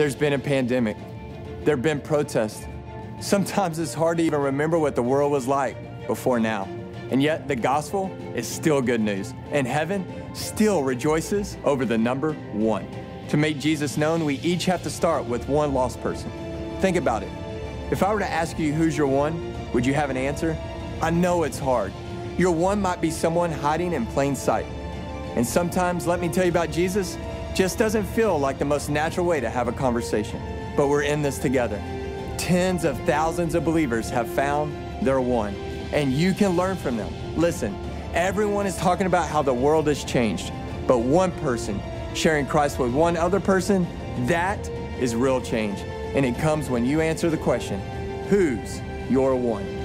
There's been a pandemic. There have been protests. Sometimes it's hard to even remember what the world was like before now. And yet, the gospel is still good news, and heaven still rejoices over the number one. To make Jesus known, we each have to start with one lost person. Think about it. If I were to ask you who's your one, would you have an answer? I know it's hard. Your one might be someone hiding in plain sight. And sometimes, let me tell you about Jesus, just doesn't feel like the most natural way to have a conversation. But we're in this together. Tens of thousands of believers have found their one, and you can learn from them. Listen, everyone is talking about how the world has changed, but one person sharing Christ with one other person, that is real change. And it comes when you answer the question who's your one?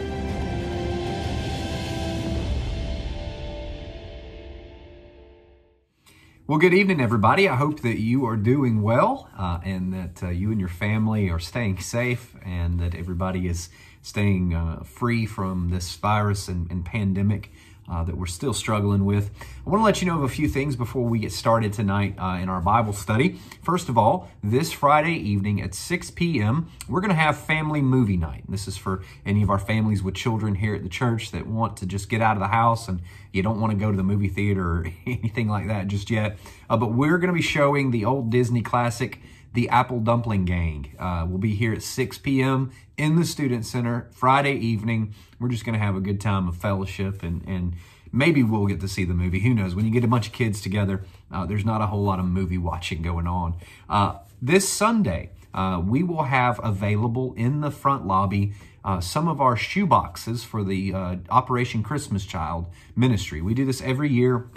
Well, good evening, everybody. I hope that you are doing well uh, and that uh, you and your family are staying safe and that everybody is staying uh, free from this virus and, and pandemic uh, that we're still struggling with. I want to let you know of a few things before we get started tonight uh, in our Bible study. First of all, this Friday evening at 6 p.m., we're going to have family movie night. This is for any of our families with children here at the church that want to just get out of the house and you don't want to go to the movie theater or anything like that just yet. Uh, but we're going to be showing the old Disney classic. The Apple Dumpling Gang. Uh, we'll be here at 6 p.m. in the Student Center Friday evening. We're just going to have a good time of fellowship and, and maybe we'll get to see the movie. Who knows? When you get a bunch of kids together, uh, there's not a whole lot of movie watching going on. Uh, this Sunday, uh, we will have available in the front lobby uh, some of our shoe boxes for the uh, Operation Christmas Child ministry. We do this every year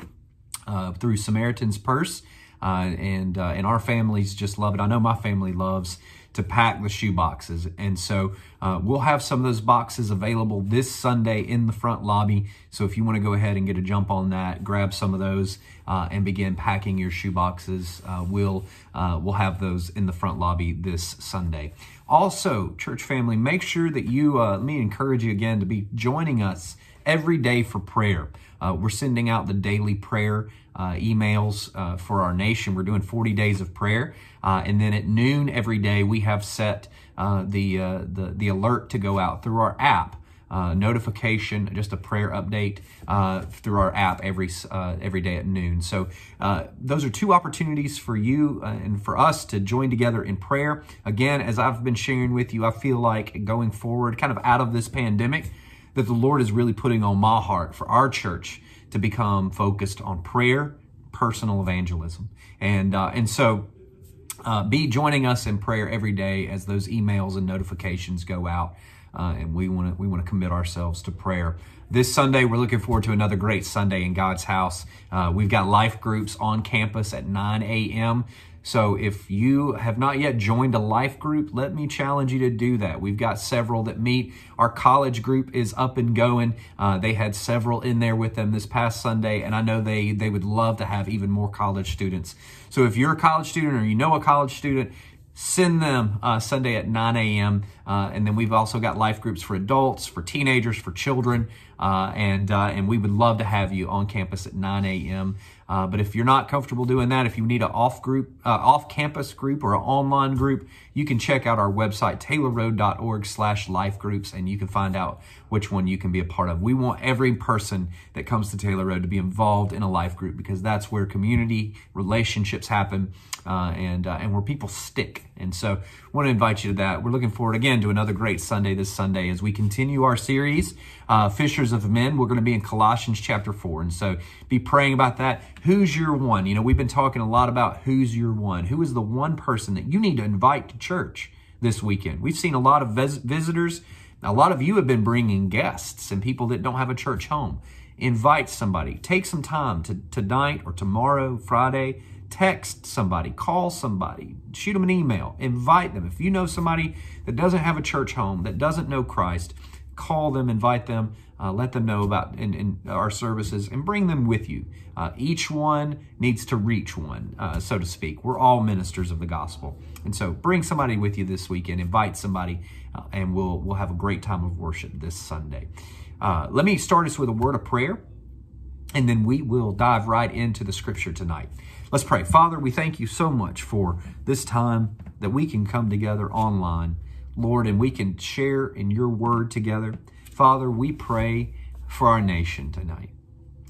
uh, through Samaritan's Purse. Uh, and uh, and our families just love it. I know my family loves to pack the shoe boxes, and so uh, we'll have some of those boxes available this Sunday in the front lobby. So if you want to go ahead and get a jump on that, grab some of those uh, and begin packing your shoe boxes. Uh, we'll uh, we'll have those in the front lobby this Sunday. Also, church family, make sure that you let me encourage you again to be joining us every day for prayer. Uh, we're sending out the daily prayer uh, emails uh, for our nation. We're doing 40 days of prayer. Uh, and then at noon every day, we have set uh, the, uh, the, the alert to go out through our app. notification, just a prayer update through our app every every day at noon. So those are two opportunities for you and for us to join together in prayer. Again, as I've been sharing with you, I feel like going forward, kind of out of this pandemic, that the Lord is really putting on my heart for our church to become focused on prayer, personal evangelism. And, uh, and so uh, be joining us in prayer every day as those emails and notifications go out. Uh, and we want to we want to commit ourselves to prayer. This Sunday, we're looking forward to another great Sunday in God's house. Uh, we've got life groups on campus at 9 a.m. So if you have not yet joined a life group, let me challenge you to do that. We've got several that meet. Our college group is up and going. Uh, they had several in there with them this past Sunday, and I know they they would love to have even more college students. So if you're a college student or you know a college student, send them uh, Sunday at 9 a.m. Uh, and then we've also got life groups for adults, for teenagers, for children, uh, and uh, and we would love to have you on campus at 9 a.m. Uh, but if you're not comfortable doing that, if you need an off group, uh, off campus group or an online group, you can check out our website taylorroad.org slash life groups and you can find out which one you can be a part of. We want every person that comes to Taylor Road to be involved in a life group because that's where community relationships happen uh, and uh, and where people stick. And so, I want to invite you to that. We're looking forward again to another great Sunday this Sunday as we continue our series, uh, Fishers of Men. We're going to be in Colossians chapter four, and so be praying about that. Who's your one? You know, we've been talking a lot about who's your one. Who is the one person that you need to invite to church this weekend? We've seen a lot of vis- visitors. A lot of you have been bringing guests and people that don't have a church home. Invite somebody. Take some time to tonight or tomorrow, Friday text somebody, call somebody, shoot them an email, invite them. If you know somebody that doesn't have a church home, that doesn't know Christ, call them, invite them, uh, let them know about in, in, our services, and bring them with you. Uh, each one needs to reach one, uh, so to speak. We're all ministers of the gospel, and so bring somebody with you this weekend. Invite somebody, uh, and we'll we'll have a great time of worship this Sunday. Uh, let me start us with a word of prayer, and then we will dive right into the scripture tonight. Let's pray. Father, we thank you so much for this time that we can come together online, Lord, and we can share in your word together. Father, we pray for our nation tonight.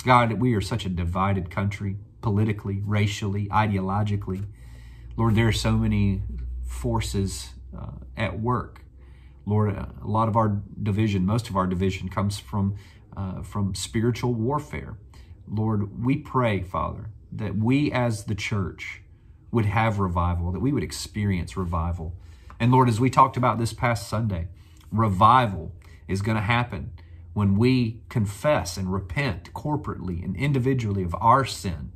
God, we are such a divided country, politically, racially, ideologically. Lord, there are so many forces uh, at work. Lord, a lot of our division, most of our division comes from, uh, from spiritual warfare. Lord, we pray, Father, that we as the church would have revival, that we would experience revival. And Lord, as we talked about this past Sunday, revival is going to happen when we confess and repent corporately and individually of our sin.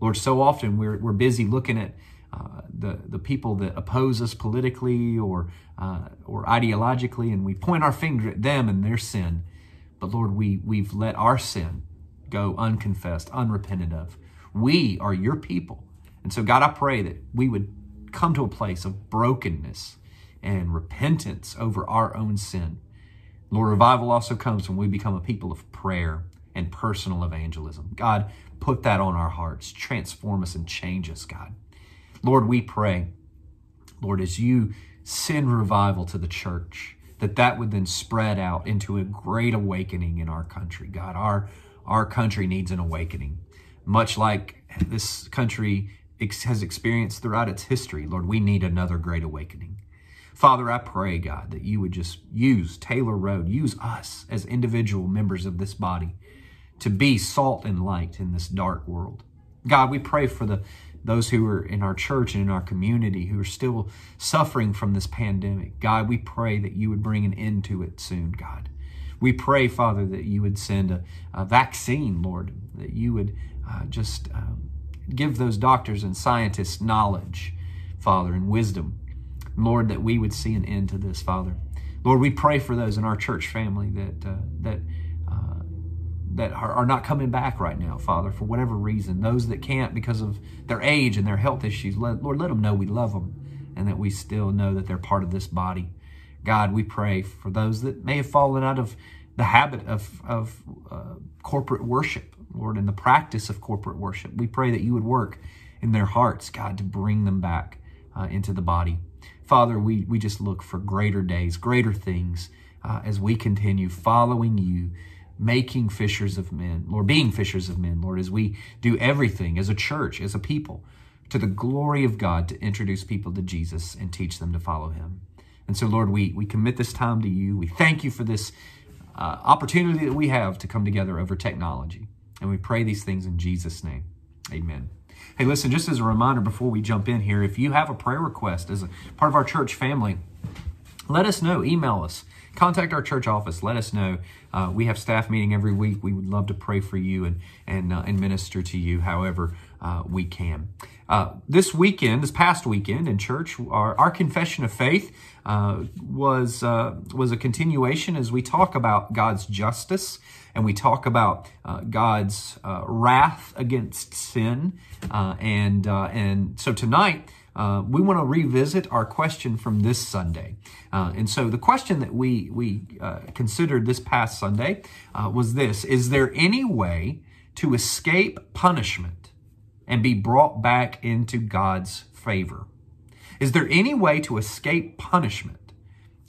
Lord, so often we're, we're busy looking at uh, the, the people that oppose us politically or, uh, or ideologically, and we point our finger at them and their sin. But Lord, we, we've let our sin go unconfessed, unrepented of. We are your people. And so, God, I pray that we would come to a place of brokenness and repentance over our own sin. Lord, revival also comes when we become a people of prayer and personal evangelism. God, put that on our hearts. Transform us and change us, God. Lord, we pray, Lord, as you send revival to the church, that that would then spread out into a great awakening in our country. God, our, our country needs an awakening, much like this country has experienced throughout its history. Lord, we need another great awakening. Father, I pray, God, that you would just use Taylor Road, use us as individual members of this body to be salt and light in this dark world. God, we pray for the those who are in our church and in our community who are still suffering from this pandemic. God, we pray that you would bring an end to it soon, God. We pray, Father, that you would send a, a vaccine, Lord, that you would uh, just um, give those doctors and scientists knowledge, Father, and wisdom. Lord, that we would see an end to this, Father. Lord, we pray for those in our church family that uh, that that are, are not coming back right now, Father, for whatever reason. Those that can't because of their age and their health issues, let, Lord, let them know we love them and that we still know that they're part of this body. God, we pray for those that may have fallen out of the habit of, of uh, corporate worship, Lord, and the practice of corporate worship. We pray that you would work in their hearts, God, to bring them back uh, into the body. Father, we, we just look for greater days, greater things uh, as we continue following you making fishers of men, Lord, being fishers of men, Lord, as we do everything as a church, as a people, to the glory of God to introduce people to Jesus and teach them to follow him. And so, Lord, we, we commit this time to you. We thank you for this uh, opportunity that we have to come together over technology. And we pray these things in Jesus' name. Amen. Hey, listen, just as a reminder before we jump in here, if you have a prayer request as a part of our church family, let us know. Email us contact our church office. Let us know. Uh, we have staff meeting every week. We would love to pray for you and and uh, and minister to you however uh, we can. Uh, this weekend, this past weekend in church, our, our confession of faith uh, was uh, was a continuation as we talk about God's justice and we talk about God's wrath against sin. and and so tonight uh, we want to revisit our question from this Sunday. Uh, and so the question that we, we uh, considered this past Sunday uh, was this Is there any way to escape punishment and be brought back into God's favor? Is there any way to escape punishment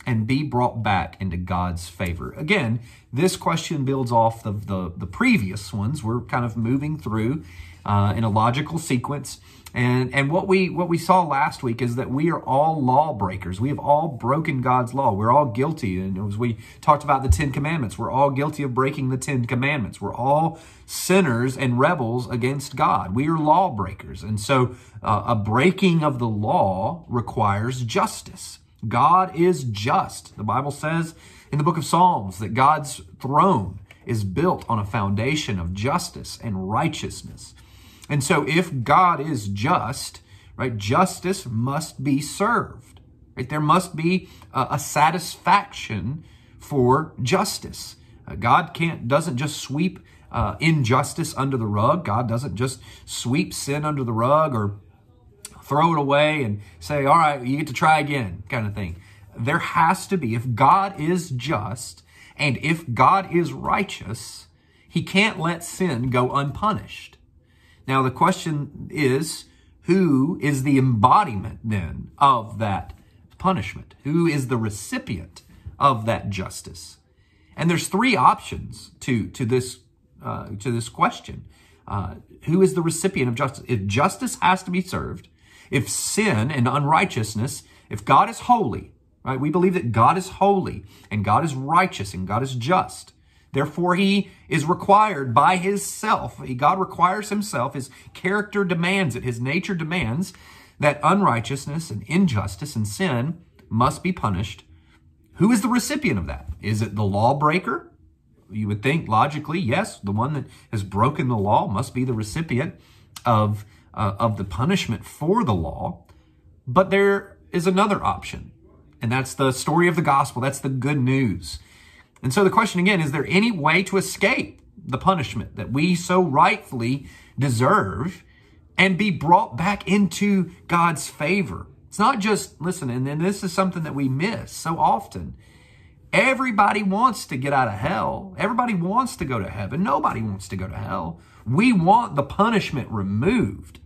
and be brought back into God's favor? Again, this question builds off the, the, the previous ones. We're kind of moving through uh, in a logical sequence. And, and what we what we saw last week is that we are all lawbreakers. We have all broken God's law. We're all guilty. And as we talked about the Ten Commandments, we're all guilty of breaking the Ten Commandments. We're all sinners and rebels against God. We are lawbreakers. And so uh, a breaking of the law requires justice. God is just. The Bible says in the book of Psalms that God's throne is built on a foundation of justice and righteousness. And so if God is just, right, justice must be served. Right? There must be a, a satisfaction for justice. Uh, God can't doesn't just sweep uh, injustice under the rug. God doesn't just sweep sin under the rug or throw it away and say, "All right, you get to try again," kind of thing. There has to be if God is just and if God is righteous, he can't let sin go unpunished. Now, the question is who is the embodiment then of that punishment? Who is the recipient of that justice? And there's three options to to this uh, to this question. Uh, who is the recipient of justice? If justice has to be served, if sin and unrighteousness, if God is holy, right? We believe that God is holy and God is righteous and God is just. Therefore, he is required by his self. God requires himself. His character demands it. His nature demands that unrighteousness and injustice and sin must be punished. Who is the recipient of that? Is it the lawbreaker? You would think logically, yes, the one that has broken the law must be the recipient of, uh, of the punishment for the law. But there is another option, and that's the story of the gospel. That's the good news. And so the question again is there any way to escape the punishment that we so rightfully deserve and be brought back into God's favor? It's not just, listen, and then this is something that we miss so often. Everybody wants to get out of hell. Everybody wants to go to heaven. Nobody wants to go to hell. We want the punishment removed.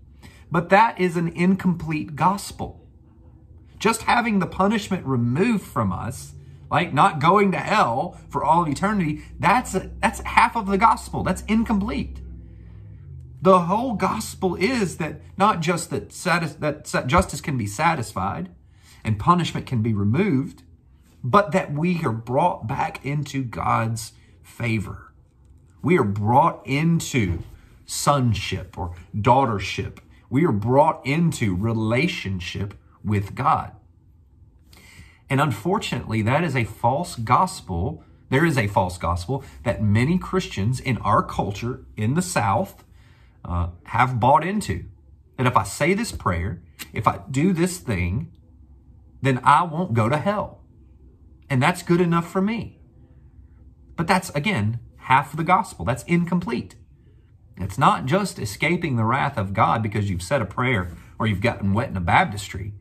But that is an incomplete gospel. Just having the punishment removed from us, like not going to hell for all of eternity, that's a, that's half of the gospel. That's incomplete. The whole gospel is that not just that, satis- that justice can be satisfied and punishment can be removed, but that we are brought back into God's favor. We are brought into sonship or daughtership. We are brought into relationship with God. And unfortunately, that is a false gospel. There is a false gospel that many Christians in our culture in the South uh, have bought into. That if I say this prayer, if I do this thing, then I won't go to hell. And that's good enough for me. But that's, again, half the gospel. That's incomplete. It's not just escaping the wrath of God because you've said a prayer or you've gotten wet in a baptistry.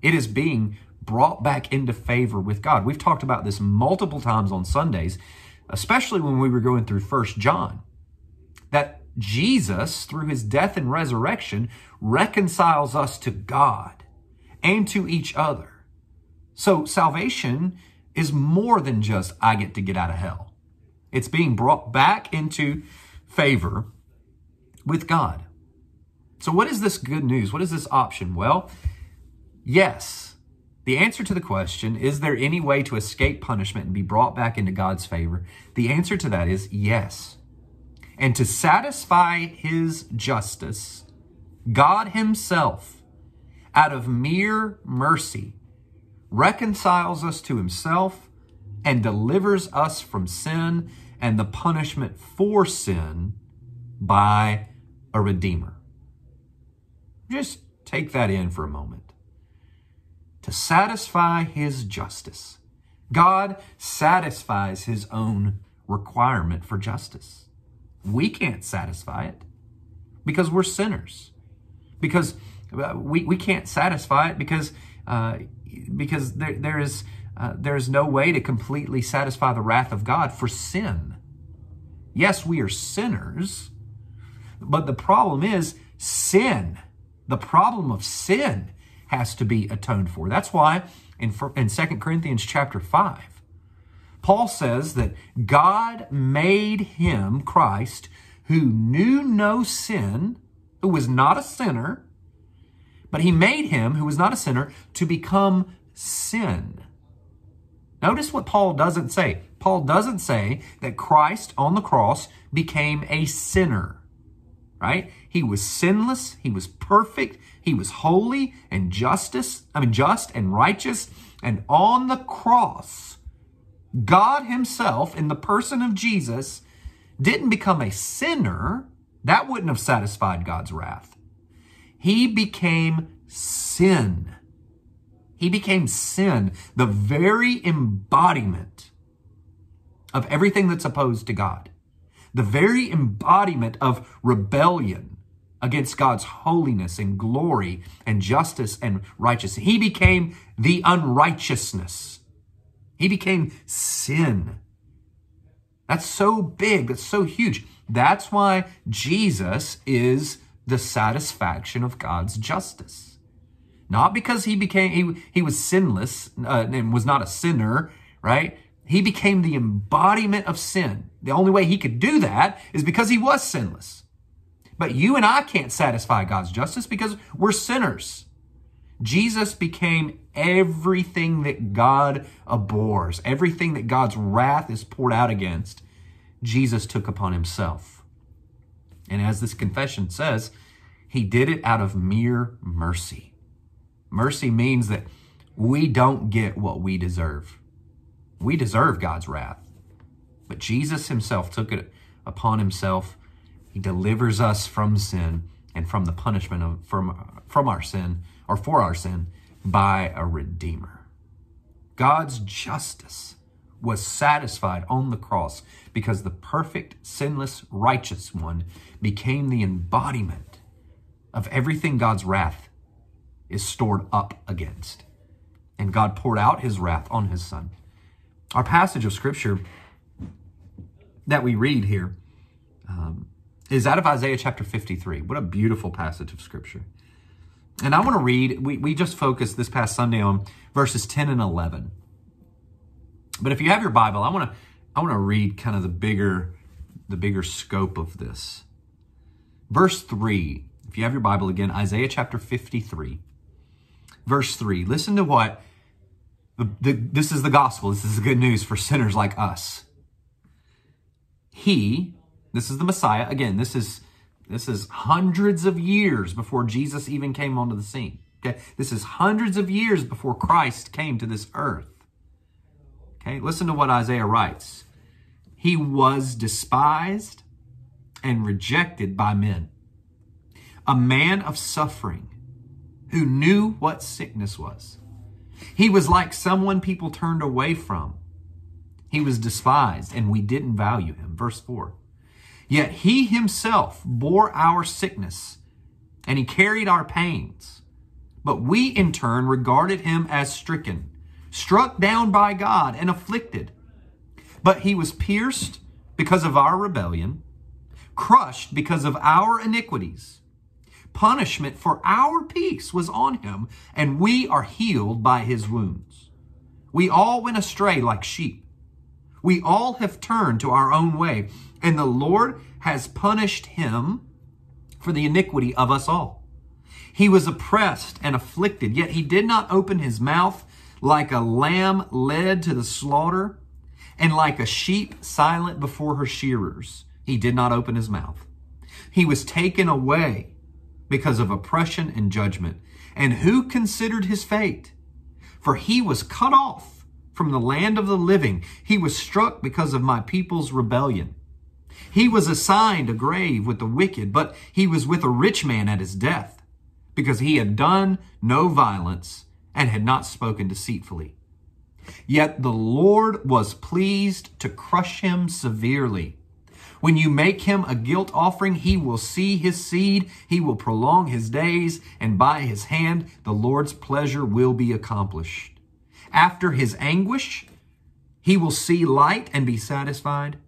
It is being brought back into favor with God. We've talked about this multiple times on Sundays, especially when we were going through First John, that Jesus, through his death and resurrection, reconciles us to God and to each other. So salvation is more than just I get to get out of hell. It's being brought back into favor with God. So what is this good news? What is this option? Well, yes, the answer to the question, is there any way to escape punishment and be brought back into God's favor? The answer to that is yes. And to satisfy his justice, God himself, out of mere mercy, reconciles us to himself and delivers us from sin and the punishment for sin by a redeemer. Just take that in for a moment to satisfy his justice. God satisfies his own requirement for justice. We can't satisfy it because we're sinners. Because uh, we, we can't satisfy it because uh, because there, there is uh, there is no way to completely satisfy the wrath of God for sin. Yes, we are sinners, but the problem is sin. The problem of sin has to be atoned for. That's why in, in 2 Corinthians chapter 5, Paul says that God made him, Christ, who knew no sin, who was not a sinner, but he made him, who was not a sinner, to become sin. Notice what Paul doesn't say. Paul doesn't say that Christ on the cross became a sinner, right? He was sinless. He was perfect. He was holy and justice, I mean, just and righteous. And on the cross, God Himself, in the person of Jesus, didn't become a sinner. That wouldn't have satisfied God's wrath. He became sin. He became sin, the very embodiment of everything that's opposed to God, the very embodiment of rebellion, against God's holiness and glory and justice and righteousness. He became the unrighteousness. He became sin. That's so big. That's so huge. That's why Jesus is the satisfaction of God's justice. Not because he became, he, he was sinless uh, and was not a sinner, right? He became the embodiment of sin. The only way he could do that is because he was sinless. But you and I can't satisfy God's justice because we're sinners. Jesus became everything that God abhors, everything that God's wrath is poured out against. Jesus took upon himself. And as this confession says, he did it out of mere mercy. Mercy means that we don't get what we deserve. We deserve God's wrath. But Jesus himself took it upon himself. He delivers us from sin and from the punishment of, from, from our sin or for our sin by a redeemer. God's justice was satisfied on the cross because the perfect, sinless, righteous one became the embodiment of everything God's wrath is stored up against. And God poured out his wrath on his son. Our passage of scripture that we read here um, is out of Isaiah chapter 53. What a beautiful passage of scripture. And I want to read, we, we just focused this past Sunday on verses 10 and 11. But if you have your Bible, I want to I want to read kind of the bigger the bigger scope of this. Verse 3. If you have your Bible again, Isaiah chapter 53. Verse 3. Listen to what the, the, this is the gospel. This is the good news for sinners like us. He, this is the Messiah. Again, this is this is hundreds of years before Jesus even came onto the scene. Okay? This is hundreds of years before Christ came to this earth. Okay? Listen to what Isaiah writes. He was despised and rejected by men, a man of suffering who knew what sickness was. He was like someone people turned away from. He was despised and we didn't value him. Verse 4. Yet he himself bore our sickness and he carried our pains. But we in turn regarded him as stricken, struck down by God and afflicted. But he was pierced because of our rebellion, crushed because of our iniquities. Punishment for our peace was on him, and we are healed by his wounds. We all went astray like sheep. We all have turned to our own way and the Lord has punished him for the iniquity of us all. He was oppressed and afflicted, yet he did not open his mouth like a lamb led to the slaughter, and like a sheep silent before her shearers. He did not open his mouth. He was taken away because of oppression and judgment. And who considered his fate? For he was cut off from the land of the living. He was struck because of my people's rebellion. He was assigned a grave with the wicked, but he was with a rich man at his death, because he had done no violence and had not spoken deceitfully. Yet the Lord was pleased to crush him severely. When you make him a guilt offering, he will see his seed, he will prolong his days, and by his hand the Lord's pleasure will be accomplished. After his anguish, he will see light and be satisfied.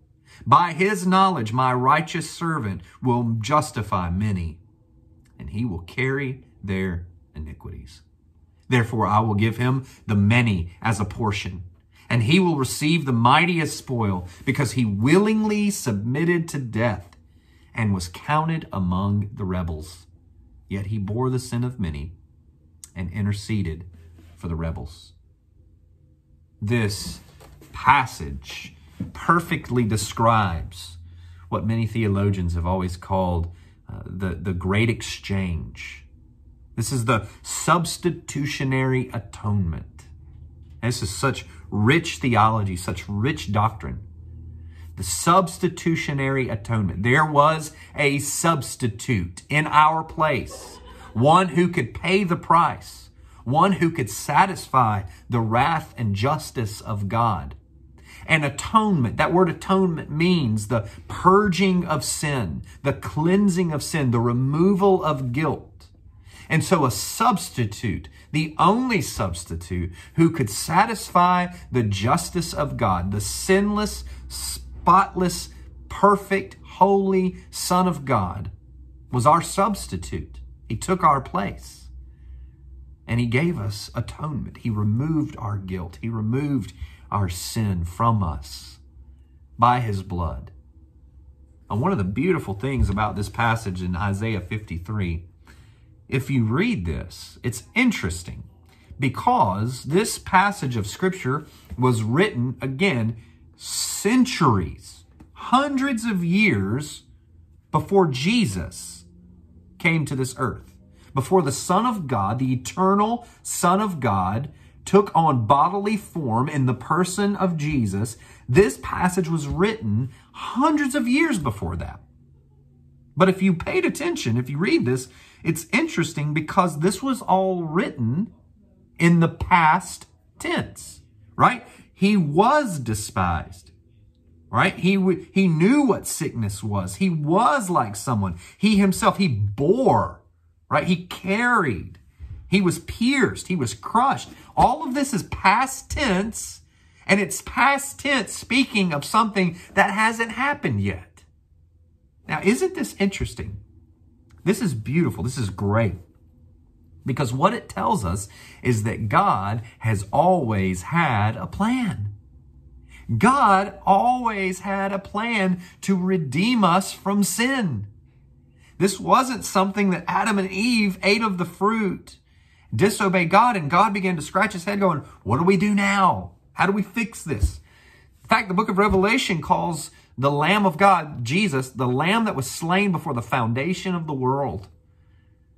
By his knowledge, my righteous servant will justify many, and he will carry their iniquities. Therefore, I will give him the many as a portion, and he will receive the mightiest spoil, because he willingly submitted to death and was counted among the rebels. Yet he bore the sin of many and interceded for the rebels. This passage perfectly describes what many theologians have always called uh, the, the great exchange. This is the substitutionary atonement. This is such rich theology, such rich doctrine. The substitutionary atonement. There was a substitute in our place, one who could pay the price, one who could satisfy the wrath and justice of God and atonement. That word atonement means the purging of sin, the cleansing of sin, the removal of guilt. And so a substitute, the only substitute who could satisfy the justice of God, the sinless, spotless, perfect, holy Son of God, was our substitute. He took our place. And he gave us atonement. He removed our guilt. He removed our sin from us by his blood. And one of the beautiful things about this passage in Isaiah 53, if you read this, it's interesting because this passage of scripture was written again centuries, hundreds of years before Jesus came to this earth. Before the Son of God, the eternal Son of God, took on bodily form in the person of Jesus, this passage was written hundreds of years before that. But if you paid attention, if you read this, it's interesting because this was all written in the past tense, right? He was despised, right? He, he knew what sickness was. He was like someone. He himself, he bore, right? He carried. He was pierced. He was crushed. All of this is past tense, and it's past tense speaking of something that hasn't happened yet. Now, isn't this interesting? This is beautiful. This is great. Because what it tells us is that God has always had a plan. God always had a plan to redeem us from sin. This wasn't something that Adam and Eve ate of the fruit, disobeyed God, and God began to scratch his head going, what do we do now? How do we fix this? In fact, the book of Revelation calls the Lamb of God, Jesus, the Lamb that was slain before the foundation of the world.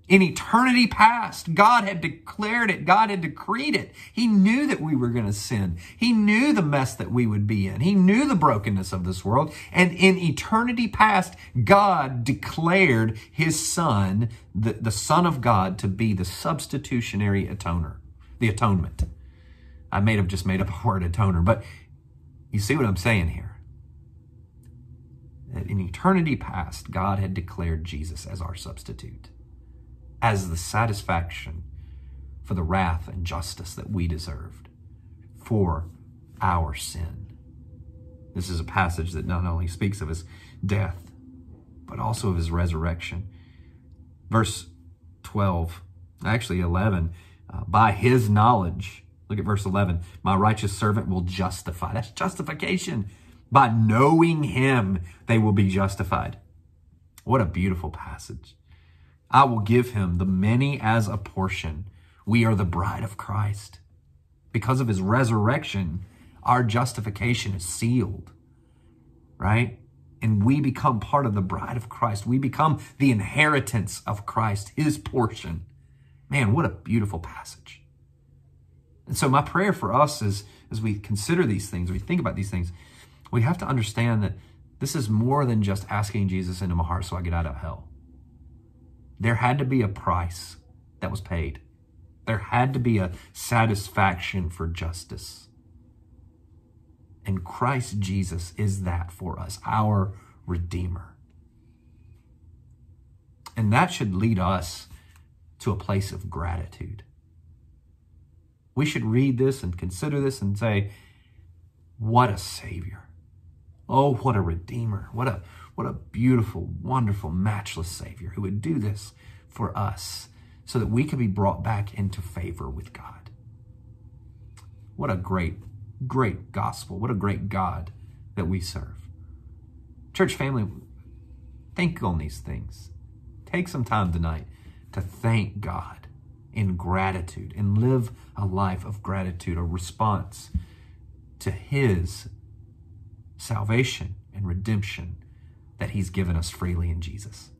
In eternity past, God had declared it. God had decreed it. He knew that we were going to sin. He knew the mess that we would be in. He knew the brokenness of this world. And in eternity past, God declared his son, the, the son of God, to be the substitutionary atoner, the atonement. I may have just made up a word atoner, but you see what I'm saying here. That in eternity past, God had declared Jesus as our substitute as the satisfaction for the wrath and justice that we deserved for our sin. This is a passage that not only speaks of his death, but also of his resurrection. Verse 12, actually 11, uh, by his knowledge, look at verse 11, my righteous servant will justify. That's justification. By knowing him, they will be justified. What a beautiful passage. I will give him the many as a portion. We are the bride of Christ. Because of his resurrection, our justification is sealed, right? And we become part of the bride of Christ. We become the inheritance of Christ, his portion. Man, what a beautiful passage. And so my prayer for us is, as we consider these things, we think about these things, we have to understand that this is more than just asking Jesus into my heart so I get out of hell. There had to be a price that was paid. There had to be a satisfaction for justice. And Christ Jesus is that for us, our Redeemer. And that should lead us to a place of gratitude. We should read this and consider this and say, what a Savior. Oh, what a Redeemer. What a what a beautiful, wonderful, matchless Savior who would do this for us so that we could be brought back into favor with God. What a great, great gospel. What a great God that we serve. Church family, think on these things. Take some time tonight to thank God in gratitude and live a life of gratitude, a response to His salvation and redemption that he's given us freely in Jesus.